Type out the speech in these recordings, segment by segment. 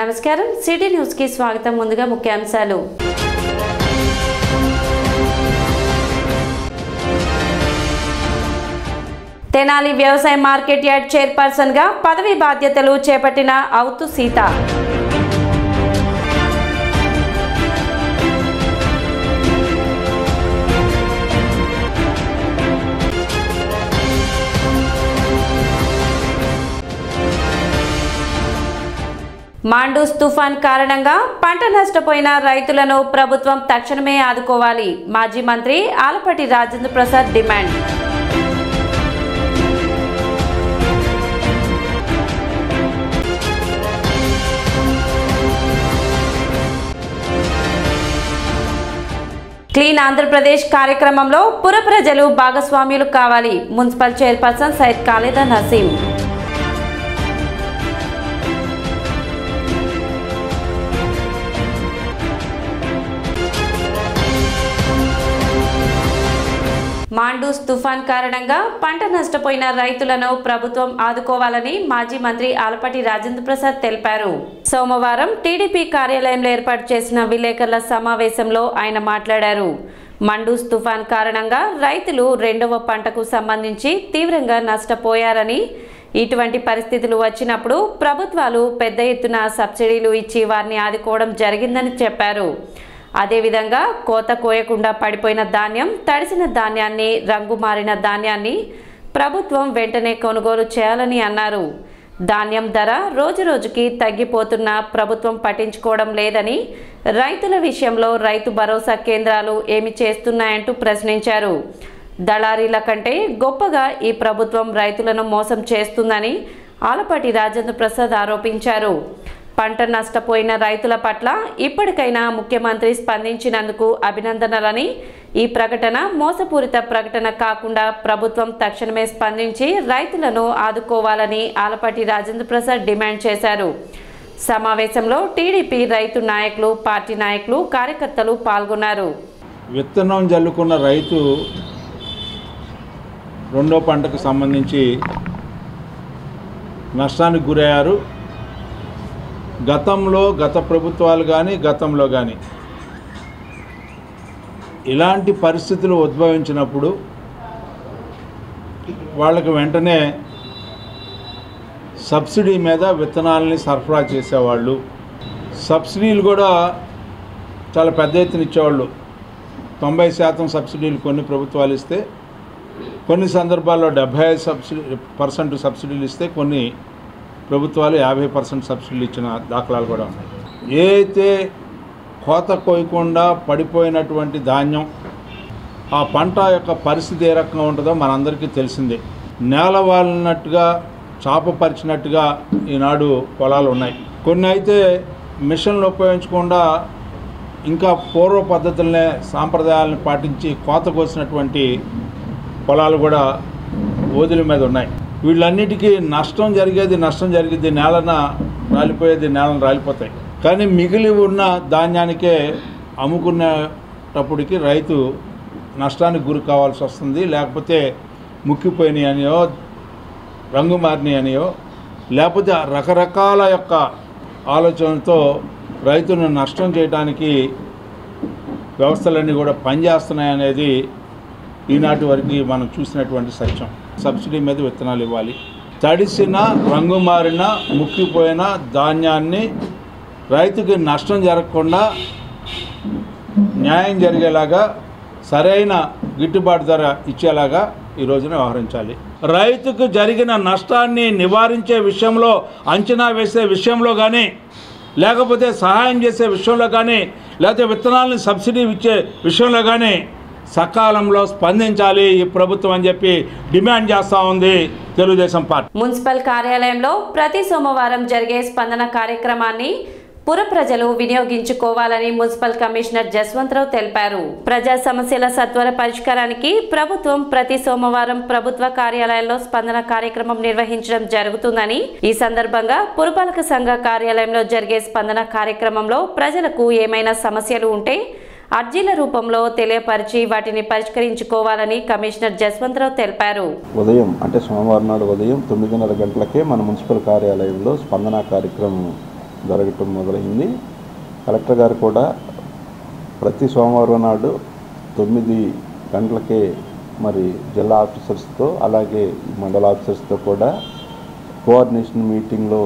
నమస్కారం. సిటీ న్యూస్కి స్వాగతం. ముందుగా ముఖ్యాంశాలు. తెనాలి వ్యవసాయ మార్కెట్ యార్డ్ చైర్పర్సన్గా పదవి బాధ్యతలు చేపట్టిన అవుతు సీత. మాండూస్ తుఫాన్ కారణంగా పంట నష్టపోయిన రైతులను ప్రభుత్వం తక్షణమే ఆదుకోవాలి. మాజీ మంత్రి ఆలపటి రాజేంద్ర ప్రసాద్ డిమాండ్. క్లీన్ ఆంధ్రప్రదేశ్ కార్యక్రమంలో పుర ప్రజలు భాగస్వామ్యులు కావాలి. Municipal chairperson Syed Khalida Naseem. Mandous తుఫాన్ కారణంగా పంట నష్టపోయిన రైతులను ప్రభుత్వం ఆదుకోవాలని మాజీ మంత్రి ఆలపటి రాజేంద్ర ప్రసాద్ తెలిపారు. సోమవారం టీడీపీ కార్యాలయంలో ఏర్పాటు చేసిన విలేకరుల సమావేశంలో ఆయన మాట్లాడారు. మండూస్ తుఫాన్ కారణంగా రైతులు రెండవ పంటకు సంబంధించి తీవ్రంగా నష్టపోయారని ఇటువంటి పరిస్థితులు వచ్చినప్పుడు ప్రభుత్వాలు పెద్ద ఎత్తున సబ్సిడీలు ఇచ్చి వారిని ఆదుకోవడం జరిగిందని చెప్పారు. అదేవిధంగా కోత కోయకుండా పడిపోయిన ధాన్యం తడిసిన ధాన్యాన్ని రంగు మారిన ధాన్యాన్ని ప్రభుత్వం వెంటనే కొనుగోలు చేయాలని అన్నారు. ధాన్యం ధర రోజు రోజుకి తగ్గిపోతున్న ప్రభుత్వం పట్టించుకోవడం లేదని రైతుల విషయంలో రైతు భరోసా కేంద్రాలు ఏమి చేస్తున్నాయంటూ ప్రశ్నించారు. దళారీల కంటే గొప్పగా ఈ ప్రభుత్వం రైతులను మోసం చేస్తుందని ఆలపాటి రాజేంద్ర ప్రసాద్ ఆరోపించారు. పంట నష్టపోయిన రైతుల పట్ల ఇప్పటికైనా ముఖ్యమంత్రి స్పందించినందుకు అభినందనలని. ఈ ప్రకటన మోసపూరిత ప్రకటన కాకుండా ప్రభుత్వం తక్షణమే స్పందించి రైతులను ఆదుకోవాలని ఆలపాటి రాజేంద్ర ప్రసాద్ డిమాండ్ చేశారు. సమావేశంలో టీడీపీ రైతు నాయకులు పార్టీ నాయకులు కార్యకర్తలు పాల్గొన్నారు. విత్తనం జల్లుకున్న రైతు రెండో పంటకు సంబంధించి నష్టానికి గురయ్యారు. గతంలో గత ప్రభుత్వాలు కానీ గతంలో కానీ ఇలాంటి పరిస్థితులు ఉద్భవించినప్పుడు వాళ్ళకి వెంటనే సబ్సిడీ మీద విత్తనాలని సరఫరా చేసేవాళ్ళు. సబ్సిడీలు కూడా చాలా పెద్ద ఎత్తున ఇచ్చేవాళ్ళు. తొంభై శాతం సబ్సిడీలు కొన్ని ప్రభుత్వాలు ఇస్తే కొన్ని సందర్భాల్లో డెబ్భై ఐదు సబ్సిడీ పర్సెంట్ సబ్సిడీలు ఇస్తే కొన్ని ప్రభుత్వాలు యాభై పర్సెంట్ సబ్సిడీలు ఇచ్చిన దాఖలాలు కూడా ఉన్నాయి. ఏ అయితే కోత కోయకుండా పడిపోయినటువంటి ధాన్యం ఆ పంట యొక్క పరిస్థితి ఏ రకంగా ఉంటుందో మనందరికీ తెలిసిందే. నేల వాలినట్టుగా చాపపరిచినట్టుగా ఈనాడు పొలాలు ఉన్నాయి. కొన్ని అయితే మిషన్లు ఉపయోగించకుండా ఇంకా పూర్వ పద్ధతులనే సాంప్రదాయాలను పాటించి కోత కోసినటువంటి పొలాలు కూడా ఓదుల మీద ఉన్నాయి. వీళ్ళన్నిటికీ నష్టం జరిగేది నష్టం జరిగేది నేలన రాలిపోయేది నేలన రాలిపోతాయి. కానీ మిగిలి ఉన్న ధాన్యానికే అమ్ముకునేటప్పటికి రైతు నష్టానికి గురి కావాల్సి వస్తుంది. లేకపోతే ముక్కిపోయినాయి అనియో రంగు మారినాయి అనియో లేకపోతే రకరకాల యొక్క ఆలోచనతో రైతును నష్టం చేయడానికి వ్యవస్థలన్నీ కూడా పనిచేస్తున్నాయి అనేది ఈనాటి వరకు మనం చూసినటువంటి సత్యం. సబ్సిడీ మీద విత్తనాలు ఇవ్వాలి. తడిసిన రంగు మారిన ముక్కిపోయిన ధాన్యాన్ని రైతుకి నష్టం జరగకుండా న్యాయం జరిగేలాగా సరైన గిట్టుబాటు ధర ఇచ్చేలాగా ఈ రోజున వ్యవహరించాలి. రైతుకు జరిగిన నష్టాన్ని నివారించే విషయంలో అంచనా వేసే విషయంలో కానీ లేకపోతే సహాయం చేసే విషయంలో కానీ లేకపోతే విత్తనాలను సబ్సిడీ ఇచ్చే విషయంలో కానీ సకాలంలో స్పందించాలి ఈ ప్రభుత్వం అని చెప్పి డిమాండ్ చేస్తూ ఉంది తెలుగుదేశం పార్టీ. మున్సిపల్ కార్యాలయంలో ప్రతి సోమవారం జరిగే స్పందన కార్యక్రమాన్ని పుర ప్రజలు వినియోగించుకోవాలని మున్సిపల్ కమిషనర్ జస్వంతరావు తెలిపారు. ప్రజా సమస్యల సత్వర పరిష్కారానికి ప్రభుత్వం ప్రతి సోమవారం ప్రభుత్వ కార్యాలయంలో స్పందన కార్యక్రమం నిర్వహించడం జరుగుతుందని ఈ సందర్భంగా పురపాలక సంఘ కార్యాలయంలో జరిగే స్పందన కార్యక్రమంలో ప్రజలకు ఏమైనా సమస్యలు ఉంటే అర్జీల రూపంలో తెలియపరిచి వాటిని పరిష్కరించుకోవాలని కమిషనర్ జస్వంతరావు తెలిపారు. ఉదయం అంటే సోమవారం నాడు ఉదయం తొమ్మిదిన్నర గంటలకే మన మున్సిపల్ కార్యాలయంలో స్పందన కార్యక్రమం జరగటం మొదలైంది. కలెక్టర్ గారు కూడా ప్రతి సోమవారం నాడు తొమ్మిది గంటలకే మరి జిల్లా ఆఫీసర్స్తో అలాగే మండల ఆఫీసర్స్తో కూడా కోఆర్డినేషన్ మీటింగ్లో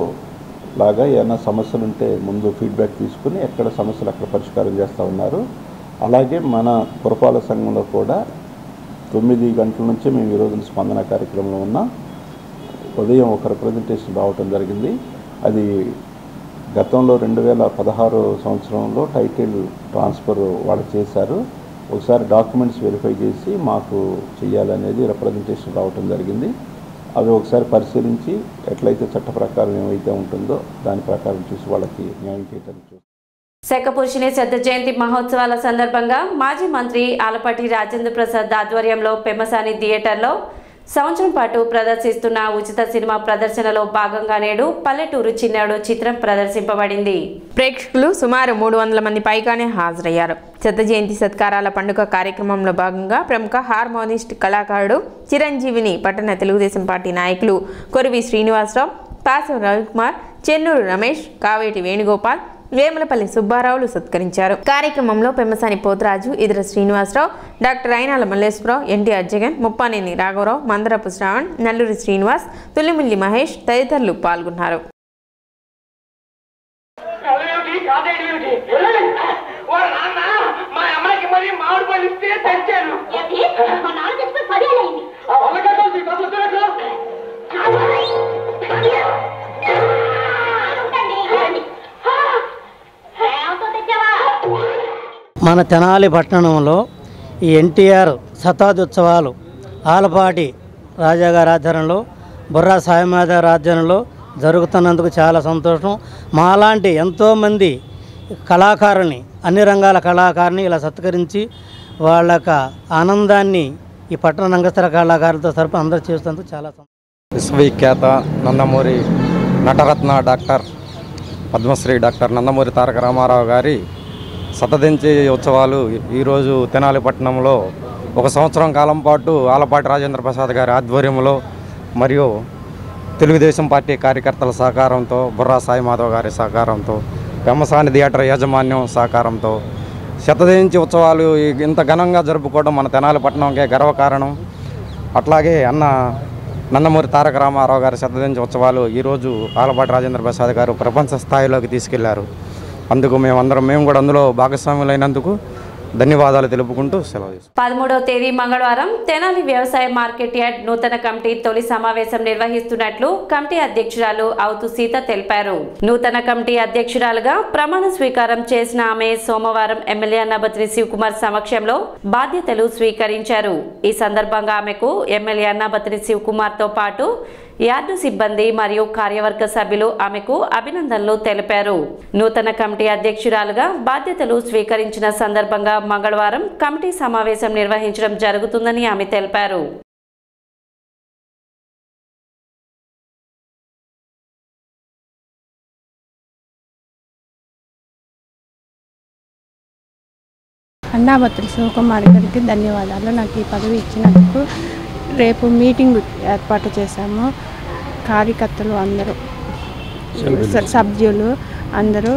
లాగా ఏమైనా సమస్యలు ఉంటే ముందు ఫీడ్బ్యాక్ తీసుకుని ఎక్కడ సమస్యలు అక్కడ పరిష్కారం చేస్తూ ఉన్నారు. అలాగే మన పురపాలక సంఘంలో కూడా తొమ్మిది గంటల నుంచే మేము ఈ రోజున స్పందన కార్యక్రమంలో ఉన్నాం. ఉదయం ఒక రిప్రజెంటేషన్ రావటం జరిగింది. అది గతంలో రెండు వేల పదహారు సంవత్సరంలో టైటిల్ ట్రాన్స్ఫర్ వాళ్ళు చేశారు. ఒకసారి డాక్యుమెంట్స్ వెరిఫై చేసి మాకు చేయాలనేది రిప్రజెంటేషన్ రావటం జరిగింది. అవి ఒకసారి పరిశీలించి ఎట్లయితే చట్ట ప్రకారం ఏమైతే ఉంటుందో దాని ప్రకారం చూసి వాళ్ళకి న్యాయం చేయడానికి శకపురుషిని శత జయంతి మహోత్సవాల సందర్భంగా మాజీ మంత్రి ఆలపాటి రాజేంద్ర ప్రసాద్ ఆధ్వర్యంలో పెమసాని థియేటర్లో సంవత్సరం పాటు ప్రదర్శిస్తున్న ఉచిత సినిమా ప్రదర్శనలో భాగంగా నేడు పల్లెటూరు చిన్నాడు చిత్రం ప్రదర్శింపబడింది. ప్రేక్షకులు సుమారు మూడు వందల మంది పైగానే హాజరయ్యారు. శత జయంతి సత్కారాల పండుగ కార్యక్రమంలో భాగంగా ప్రముఖ హార్మోనిస్ట్ కళాకారుడు చిరంజీవిని పట్టణ తెలుగుదేశం పార్టీ నాయకులు కొరివి శ్రీనివాసరావు పాసం రవికుమార్ చెన్నూరు రమేష్ కావేటి వేణుగోపాల్ వేములపల్లి సుబ్బారావులు సత్కరించారు కార్యక్రమంలో పెమ్మసాని పోతరాజు ఇతర శ్రీనివాసరావు డాక్టర్ అయినాల మల్లేశ్వరరావు ఎన్టీఆర్ జగన్ ముప్పానేని రాఘవరావు మందరపు శ్రావణ్ నల్లూరి శ్రీనివాస్ తుల్లిమిల్లి మహేష్ తదితరులు పాల్గొన్నారు Yeah. మన తెనాలి పట్టణంలో ఈ ఎన్టీఆర్ శతాబ్దోత్సవాలు ఆలపాటి రాజాగారి ఆధ్వర్యంలో బుర్రా సాయిమాధవ్ ఆధ్వర్యంలో జరుగుతున్నందుకు చాలా సంతోషం. మాలాంటి ఎంతోమంది కళాకారుని అన్ని రంగాల కళాకారుని ఇలా సత్కరించి వాళ్ళ యొక్క ఆనందాన్ని ఈ పట్టణ రంగస్థల కళాకారులతో తరపు అందరూ చేస్తున్నందుకు చాలా సంతోషం విశ్వవిఖ్యాత నందమూరి నటరత్న డాక్టర్ పద్మశ్రీ డాక్టర్ నందమూరి తారక రామారావు గారి శతదించి ఉత్సవాలు ఈరోజు తెనాలి పట్టణంలో ఒక సంవత్సరం కాలం పాటు ఆలపాటి రాజేంద్ర ప్రసాద్ గారి ఆధ్వర్యంలో మరియు తెలుగుదేశం పార్టీ కార్యకర్తల సహకారంతో బుర్రా సాయి మాధవ్ గారి సహకారంతో పెమ్మసాని థియేటర్ యాజమాన్యం సహకారంతో శతదించి ఉత్సవాలు ఇంత ఘనంగా జరుపుకోవడం మన తెనాలి పట్టణంకే గర్వకారణం. అట్లాగే అన్న నందమూరి తారక రామారావు గారి శతదించి ఉత్సవాలు ఈరోజు ఆలపాటి రాజేంద్ర ప్రసాద్ గారు ప్రపంచ స్థాయిలోకి తీసుకెళ్ళారు. అందుకు మేమందరం మేము కూడా అందులో భాగస్వాములైనందుకు ధన్యవాదాలు తెలుపుకుంటూ సెలవు పదమూడవ తేదీ మంగళవారం తెనాలి వ్యవసాయ మార్కెట్ యార్డ్ నూతన కమిటీ తొలి సమావేశం నిర్వహిస్తున్నట్లు కమిటీ అధ్యక్షురాలు అవుతు సీత తెలిపారు. నూతన కమిటీ అధ్యక్షురాలుగా ప్రమాణ స్వీకారం చేసిన ఆమె సోమవారం ఎమ్మెల్యే అన్నాబత్రి శివకుమార్ సమక్షంలో బాధ్యతలు స్వీకరించారు. ఈ సందర్భంగా ఆమెకు ఎమ్మెల్యే అన్నాబత్రి శివకుమార్తో పాటు యార్డు సిబ్బంది మరియు కార్యవర్గ సభ్యులు ఆమెకు అభినందనలు తెలిపారు. నూతన కమిటీ అధ్యక్షురాలుగా బాధ్యతలు స్వీకరించిన సందర్భంగా మంగళవారం కమిటీ సమావేశం నిర్వహించడం జరుగుతుందని ఆమె తెలిపారు. అన్నాభత్రి శివకుమారి గారికి ధన్యవాదాలు. నాకు ఈ పదవి ఇచ్చినందుకు రేపు మీటింగ్ ఏర్పాటు చేశాము. కార్యకర్తలు అందరూ సభ్యులు. అందరూ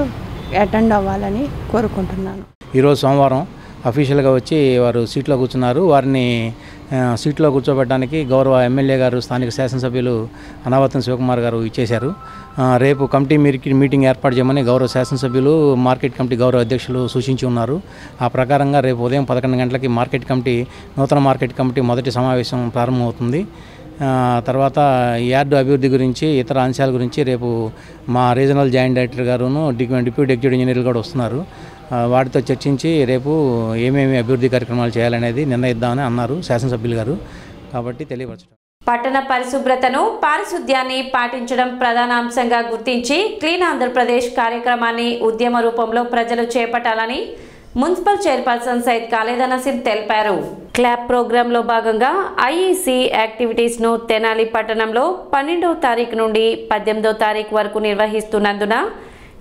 అటెండ్ అవ్వాలని కోరుకుంటున్నాను. ఈరోజు సోమవారం అఫీషియల్గా వచ్చి వారు సీట్లో కూర్చున్నారు. వారిని సీట్లో కూర్చోబెట్టడానికి గౌరవ ఎమ్మెల్యే గారు స్థానిక శాసనసభ్యులు అనావతం శివకుమార్ గారు ఇచ్చేశారు. రేపు కమిటీ మీటింగ్ ఏర్పాటు చేయమని గౌరవ శాసనసభ్యులు మార్కెట్ కమిటీ గౌరవ అధ్యక్షులు సూచించి ఉన్నారు. ఆ ప్రకారంగా రేపు ఉదయం పదకొండు గంటలకి మార్కెట్ కమిటీ నూతన మార్కెట్ కమిటీ మొదటి సమావేశం ప్రారంభమవుతుంది. తర్వాత యార్డు అభివృద్ధి గురించి ఇతర అంశాల గురించి రేపు మా రీజనల్ జాయింట్ డైరెక్టర్ గారును డిప్యూటీ ఎగ్జిక్యూటివ్ ఇంజనీర్లు కూడా వస్తున్నారు. వాటితో చర్చించి రేపు ఏమేమి అభివృద్ధి కార్యక్రమాలు చేయాలనేది నిర్ణయిద్దామని అన్నారు శాసనసభ్యులు గారు. కాబట్టి తెలియపరచడం. పట్టణ పరిశుభ్రతను పారిశుద్ధ్యాన్ని పాటించడం ప్రధానాంశంగా గుర్తించి క్లీన్ ఆంధ్రప్రదేశ్ కార్యక్రమాన్ని ఉద్యమ రూపంలో ప్రజలు చేపట్టాలని మున్సిపల్ చైర్పర్సన్ సైద్ ఖాళీద్ నసీం తెలిపారు. క్లాప్ ప్రోగ్రాంలో భాగంగా ఐఈసీ యాక్టివిటీస్ను తెనాలి పట్టణంలో పన్నెండవ తారీఖు నుండి పద్దెనిమిదవ తారీఖు వరకు నిర్వహిస్తున్నందున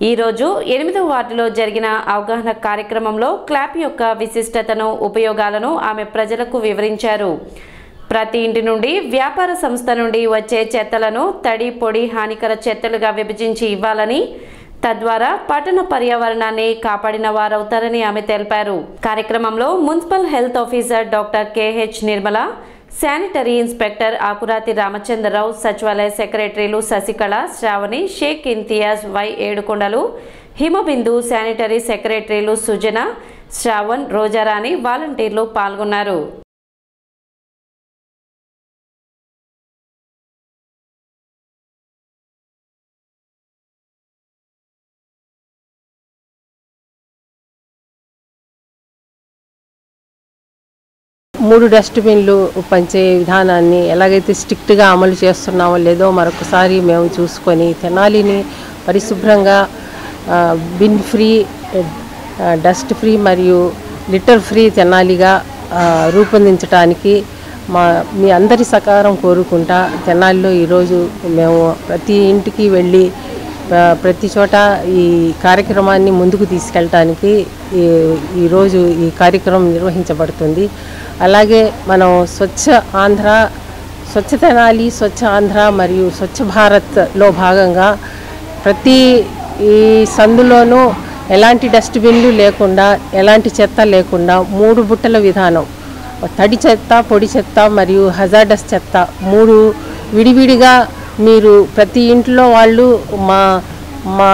ఈరోజు ఎనిమిదవ వార్డులో జరిగిన అవగాహన కార్యక్రమంలో క్లాప్ యొక్క విశిష్టతను ఉపయోగాలను ఆమె ప్రజలకు వివరించారు. ప్రతి ఇంటి నుండి వ్యాపార సంస్థ నుండి వచ్చే చెత్తలను తడి పొడి హానికర చెత్తలుగా విభజించి ఇవ్వాలని తద్వారా పట్టణ పర్యావరణాన్ని కాపాడిన వారవుతారని ఆమె తెలిపారు. కార్యక్రమంలో municipal health officer doctor KH Nirmala sanitary inspector Akurathi Ramachandra Rao సచివాలయ సెక్రటరీలు శశికళ శ్రావణి షేక్ ఇంతియాజ్ వై ఏడుకొండలు హిమబిందు శానిటరీ సెక్రటరీలు సుజన శ్రావణ్ రోజారాణి వాలంటీర్లు పాల్గొన్నారు. మూడు డస్ట్బిన్లు పంచే విధానాన్ని ఎలాగైతే స్ట్రిక్ట్గా అమలు చేస్తున్నామో లేదో మరొకసారి మేము చూసుకొని తెనాలిని పరిశుభ్రంగా బిన్ ఫ్రీ డస్ట్ ఫ్రీ మరియు లిటర్ ఫ్రీ తెనాలిగా రూపొందించడానికి మా మీ అందరి సకారం కోరుకుంటా. తెనాలిలో ఈరోజు మేము ప్రతి ఇంటికి వెళ్ళి ప్రతి చోట ఈ కార్యక్రమాన్ని ముందుకు తీసుకెళ్ళటానికి ఈ ఈరోజు ఈ కార్యక్రమం నిర్వహించబడుతుంది. అలాగే మనం స్వచ్ఛ ఆంధ్ర స్వచ్ఛతనాలి స్వచ్ఛ ఆంధ్ర మరియు స్వచ్ఛ భారత్లో భాగంగా ప్రతి ఈ సందులోనూ ఎలాంటి డస్ట్బిన్లు లేకుండా ఎలాంటి చెత్త లేకుండా మూడు బుట్టల విధానం తడి చెత్త పొడి చెత్త మరియు హజార్డస్ చెత్త మూడు విడివిడిగా మీరు ప్రతి ఇంట్లో వాళ్ళు మా మా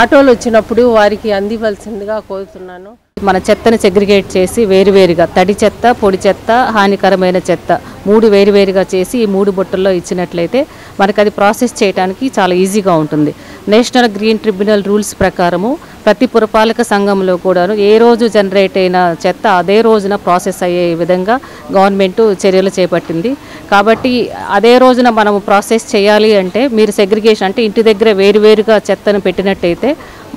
ఆటోలు వచ్చినప్పుడు వారికి అందివలసిందిగా కోరుతున్నాను. మన చెత్తను సెగ్రిగేట్ చేసి వేరువేరుగా తడి చెత్త పొడి చెత్త హానికరమైన చెత్త మూడు వేరువేరుగా చేసి ఈ మూడు బుట్టల్లో ఇచ్చినట్లయితే మనకు అది ప్రాసెస్ చేయడానికి చాలా ఈజీగా ఉంటుంది. నేషనల్ గ్రీన్ ట్రిబ్యునల్ రూల్స్ ప్రకారము ప్రతి పురపాలక సంఘంలో కూడాను ఏ రోజు జనరేట్ అయిన చెత్త అదే రోజున ప్రాసెస్ అయ్యే విధంగా గవర్నమెంట్ చర్యలు చేపట్టింది. కాబట్టి అదే రోజున మనం ప్రాసెస్ చేయాలి అంటే మీరు సెగ్రిగేషన్ అంటే ఇంటి దగ్గర వేరువేరుగా చెత్తను పెట్టినట్టయితే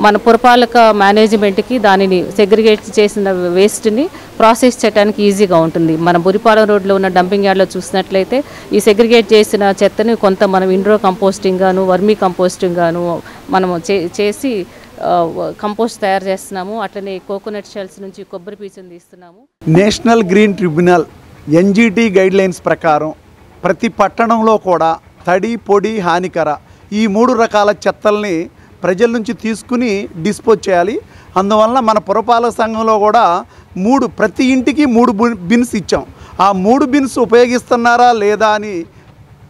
మన పురపాలక మేనేజ్మెంట్కి దానిని సెగ్రిగేట్ చేసిన వేస్ట్ని ప్రాసెస్ చేయడానికి ఈజీగా ఉంటుంది. మన బురిపాలెం రోడ్లో ఉన్న డంపింగ్ యార్డ్లో చూసినట్లయితే ఈ సెగ్రిగేట్ చేసిన చెత్తని కొంత మనం ఇండ్రో కంపోస్టింగ్ గాను వర్మీ కంపోస్టింగ్ గాను మనము చే చేసి కంపోస్ట్ తయారు చేస్తున్నాము. అట్లనే కోకోనట్ షెల్స్ నుంచి కొబ్బరి పీచుని తీస్తున్నాము. National Green Tribunal NGT guidelines ప్రకారం ప్రతి పట్టణంలో కూడా తడి పొడి హానికర ఈ మూడు రకాల చెత్తల్ని ప్రజల నుంచి తీసుకుని డిస్పోజ్ చేయాలి. అందువలన మన పురపాలక సంఘంలో కూడా మూడు ప్రతి ఇంటికి మూడు బిన్స్ ఇచ్చాం. ఆ మూడు బిన్స్ ఉపయోగిస్తున్నారా లేదా అని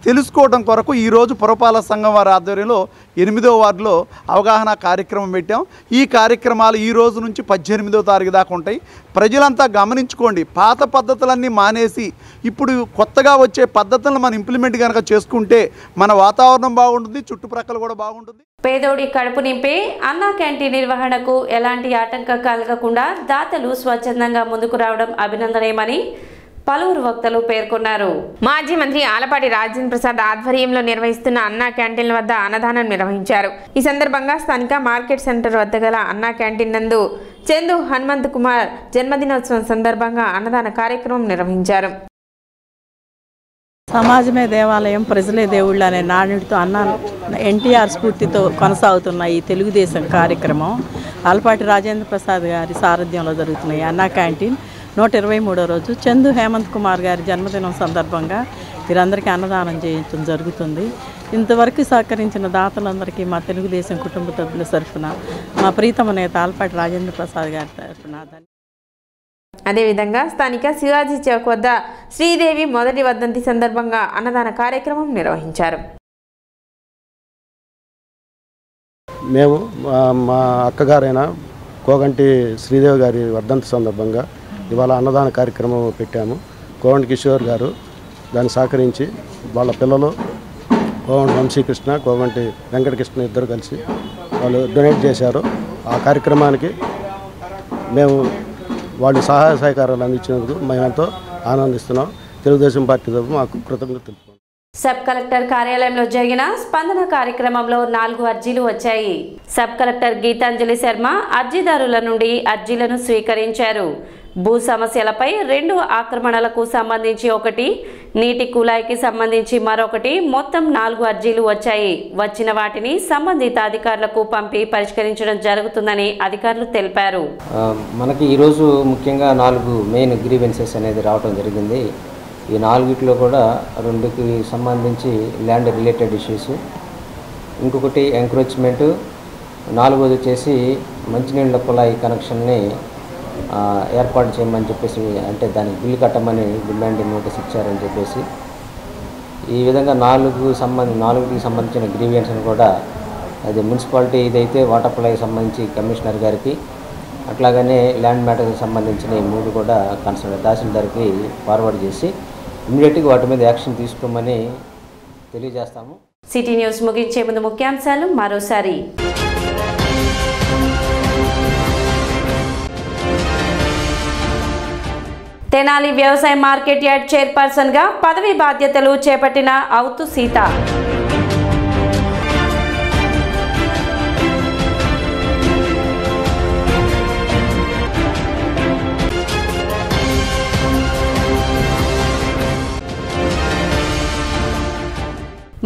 తెలుసుకోవడం కొరకు ఈరోజు పురపాలక సంఘం వారి ఆధ్వర్యంలో ఎనిమిదో వార్డులో అవగాహన కార్యక్రమం పెట్టాం. ఈ కార్యక్రమాలు ఈ రోజు నుంచి పద్దెనిమిదో తారీఖు దాకా ఉంటాయి. ప్రజలంతా గమనించుకోండి పాత పద్ధతులన్నీ మానేసి ఇప్పుడు కొత్తగా వచ్చే పద్ధతులను మనం ఇంప్లిమెంట్ కనుక చేసుకుంటే మన వాతావరణం బాగుంటుంది చుట్టుప్రక్కల కూడా బాగుంటుంది. పేదోడి కడుపు నింపే అన్నా క్యాంటీన్ నిర్వహణకు ఎలాంటి ఆటంకం కలగకుండా దాతలు స్వచ్ఛందంగా ముందుకు రావడం అభినందనీయమని పలువురు వక్తలు పేర్కొన్నారు. మాజీ మంత్రి ఆలపాటి రాజేంద్ర ప్రసాద్ ఆధ్వర్యంలో నిర్వహిస్తున్న అన్నా క్యాంటీన్ల వద్ద అన్నదానం నిర్వహించారు. ఈ సందర్భంగా స్థానిక మార్కెట్ సెంటర్ వద్ద గల అన్నా క్యాంటీన్ నందు చందు హనుమంత్ కుమార్ జన్మదినోత్సవం సందర్భంగా అన్నదాన కార్యక్రమం నిర్వహించారు. సమాజమే దేవాలయం ప్రజలే దేవుళ్ళు అనే నాణ్యుడితో అన్న ఎన్టీఆర్ స్ఫూర్తితో కొనసాగుతున్న ఈ తెలుగుదేశం కార్యక్రమం ఆలపాటి రాజేంద్ర ప్రసాద్ గారి సారథ్యంలో జరుగుతున్నాయి అన్నా క్యాంటీన్ నూట ఇరవై మూడో రోజు చందు హేమంత్ కుమార్ గారి జన్మదినం సందర్భంగా వీరందరికీ అన్నదానం చేయించడం జరుగుతుంది ఇంతవరకు సహకరించిన దాతలందరికీ మా తెలుగుదేశం కుటుంబ సభ్యుల తరఫున మా ప్రీతమ నేత ఆలపాటి రాజేంద్ర ప్రసాద్ గారి తరఫున ధన్యవాదాలు. అదేవిధంగా స్థానిక శివాజీ చౌక్ వద్ద శ్రీదేవి మొదటి వర్ధంతి సందర్భంగా అన్నదాన కార్యక్రమం నిర్వహించారు మేము మా- మా అక్కగారైన కోగంటి శ్రీదేవి గారి వర్ధంతి సందర్భంగా ఇవాళ అన్నదాన కార్యక్రమం పెట్టాము. కోగంటి కిషోర్ గారు దాన్ని సహకరించి వాళ్ళ పిల్లలు కోవంటి వంశీకృష్ణ కోవంటి వెంకటకృష్ణ ఇద్దరు కలిసి వాళ్ళు డొనేట్ చేశారు. ఆ కార్యక్రమానికి మేము వాళ్ళు సహాయ సహకారాలు అందించినందుకు మేమెంతో ఆనందిస్తున్నాం. తెలుగుదేశం పార్టీ తరఫున మాకు కృతజ్ఞతలు సబ్ కలెక్టర్ కార్యాలయంలో జరిగిన స్పందన కార్యక్రమంలో నాలుగు అర్జీలు వచ్చాయి. సబ్ కలెక్టర్ గీతాంజలి శర్మ అర్జీదారుల నుండి అర్జీలను స్వీకరించారు. భూ సమస్యలపై రెండు ఆక్రమణలకు సంబంధించి ఒకటి నీటి కుళాయికి సంబంధించి మరొకటి మొత్తం నాలుగు అర్జీలు వచ్చాయి. వచ్చిన వాటిని సంబంధిత అధికారులకు పంపి పరిష్కరించడం జరుగుతుందని అధికారులు తెలిపారు. మనకి ఈరోజు ముఖ్యంగా నాలుగు మెయిన్ గ్రీవెన్సెస్ అనేది రావడం జరిగింది. ఈ నాలుగిట్లో కూడా రెండుకి సంబంధించి ల్యాండ్ రిలేటెడ్ ఇష్యూస్ ఇంకొకటి ఎంక్రోచ్మెంటు నాలుగోది వచ్చేసి మంచినీళ్ళ కుళాయి కనెక్షన్ని ఏర్పాటు చేయమని చెప్పేసి అంటే దానికి బిల్లు కట్టమని డిమాండ్ నోటీస్ ఇచ్చారని చెప్పేసి ఈ విధంగా నాలుగు సంబంధ నాలుగుకి సంబంధించిన గ్రీవియన్స్ని కూడా అది మున్సిపాలిటీ ఇదైతే వాటర్ సప్లైకి సంబంధించి కమిషనర్ గారికి అట్లాగనే ల్యాండ్ మ్యాటర్కి సంబంధించిన ఈ మూడు కూడా కన్సర్న్ తహసీల్దార్కి ఫార్వర్డ్ చేసి ఇమీడియట్గా వాటి మీద యాక్షన్ తీసుకోమని తెలియజేస్తాము. సిటీ న్యూస్ ముగించే ముందు ముఖ్యాంశాలు మరోసారి. తెనాలి వ్యవసాయ మార్కెట్ యార్డ్ చైర్పర్సన్గా పదవి బాధ్యతలు చేపట్టిన అవుతు సీత.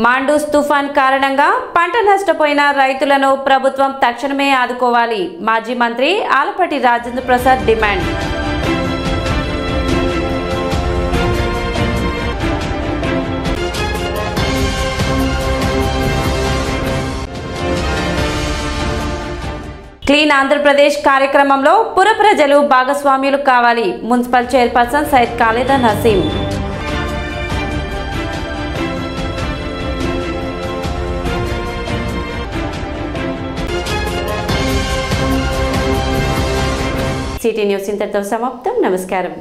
మాండూస్ తుఫాన్ కారణంగా పంట నష్టపోయిన రైతులను ప్రభుత్వం తక్షణమే ఆదుకోవాలి. మాజీ మంత్రి ఆలపటి రాజేంద్ర ప్రసాద్ డిమాండ్. క్లీన్ ఆంధ్రప్రదేశ్ కార్యక్రమంలో పుర ప్రజలు భాగస్వామ్యులు కావాలి. Municipal chairperson Syed Khalida Naseem. City news ఇంతటితో సమాప్తం. నమస్కారం.